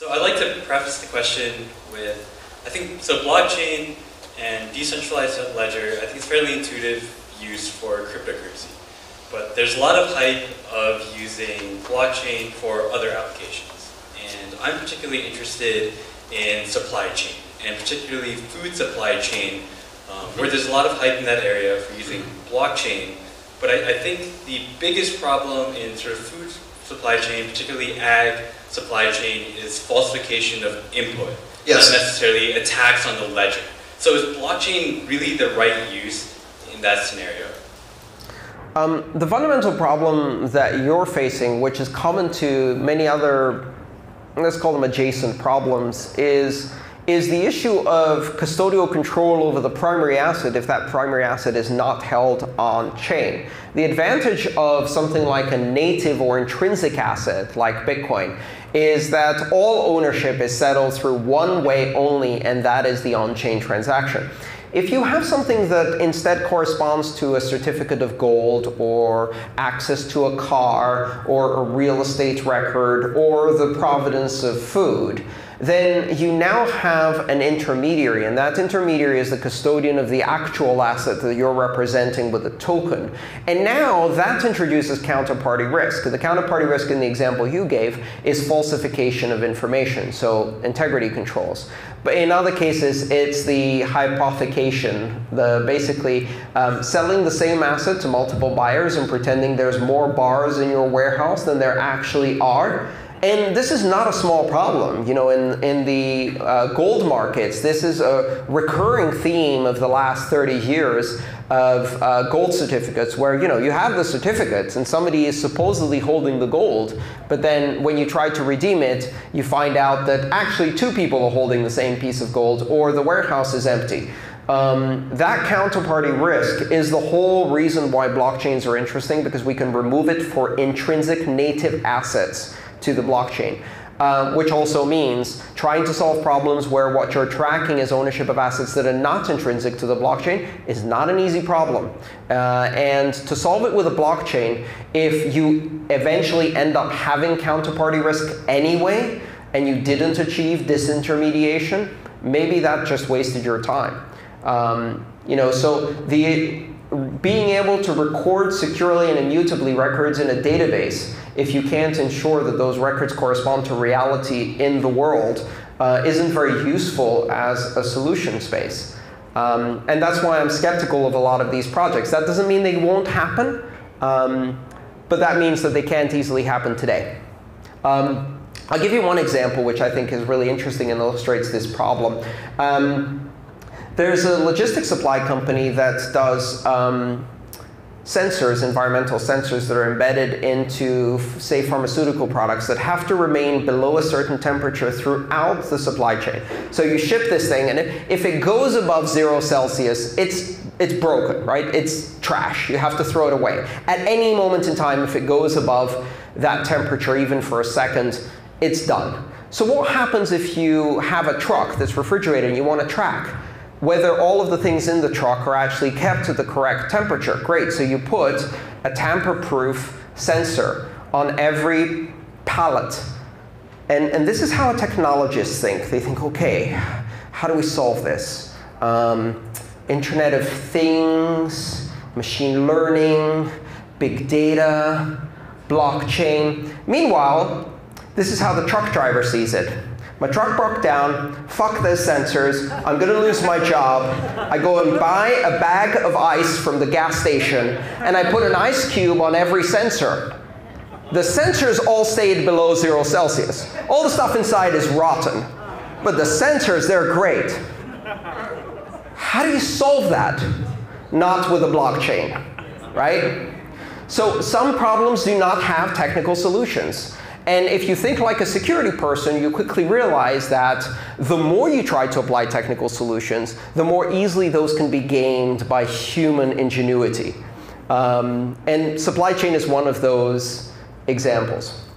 So I'd like to preface the question with, I think, so blockchain and decentralized ledger, I think it's fairly intuitive use for cryptocurrency. But there's a lot of hype of using blockchain for other applications. And I'm particularly interested in supply chain, and particularly food supply chain, um, where there's a lot of hype in that area for using blockchain. But I, I think the biggest problem in sort of food supply chain, particularly ag supply chain, is falsification of input, Yes. not necessarily attacks on the ledger. So is blockchain really the right use in that scenario? Um, the fundamental problem that you're facing, which is common to many other, let's call them adjacent problems, is is the issue of custodial control over the primary asset if that primary asset is not held on chain. The advantage of something like a native or intrinsic asset like Bitcoin is that all ownership is settled through one way only, and that is the on-chain transaction. If you have something that instead corresponds to a certificate of gold or access to a car or a real estate record or the providence of food, then you now have an intermediary, and that intermediary is the custodian of the actual asset that you're representing with a token. And now that introduces counterparty risk. The counterparty risk in the example you gave is falsification of information, so integrity controls. But in other cases, it's the hypothecation, the basically um, selling the same asset to multiple buyers and pretending there's more bars in your warehouse than there actually are. And this is not a small problem. You know, in, in the uh, gold markets, this is a recurring theme of the last 30 years of uh, gold certificates where, you know, you have the certificates and somebody is supposedly holding the gold, but then when you try to redeem it, you find out that actually two people are holding the same piece of gold or the warehouse is empty. Um, that counterparty risk is the whole reason why blockchains are interesting because we can remove it for intrinsic native assets to the blockchain. Uh, which also means trying to solve problems where what you're tracking is ownership of assets that are not intrinsic to the blockchain is not an easy problem. Uh, and to solve it with a blockchain, if you eventually end up having counterparty risk anyway, and you didn't achieve disintermediation, maybe that just wasted your time. Um, you know, so the being able to record securely and immutably records in a database, if you can't ensure that those records correspond to reality in the world, uh, isn't very useful as a solution space. Um, and that's why I'm skeptical of a lot of these projects. That doesn't mean they won't happen, um, but that means that they can't easily happen today. Um, I'll give you one example which I think is really interesting and illustrates this problem. There's a logistics supply company that does um, sensors, environmental sensors that are embedded into, say, pharmaceutical products that have to remain below a certain temperature throughout the supply chain. So you ship this thing, and if, if it goes above zero Celsius, it's it's broken, right? It's trash. You have to throw it away. At any moment in time, if it goes above that temperature, even for a second, it's done. So what happens if you have a truck that's refrigerated and you want to track whether all of the things in the truck are actually kept to the correct temperature? Great. So you put a tamper-proof sensor on every pallet. And, and this is how technologists think. They think, OK, how do we solve this? Um, Internet of Things, machine learning, big data, blockchain. Meanwhile, this is how the truck driver sees it. My truck broke down, fuck those sensors, I'm gonna lose my job. I go and buy a bag of ice from the gas station, and I put an ice cube on every sensor. The sensors all stayed below zero Celsius. All the stuff inside is rotten, but the sensors, they're great. How do you solve that? Not with a blockchain, right? So some problems do not have technical solutions. And if you think like a security person, you quickly realize that the more you try to apply technical solutions, the more easily those can be gained by human ingenuity. Um, and supply chain is one of those examples.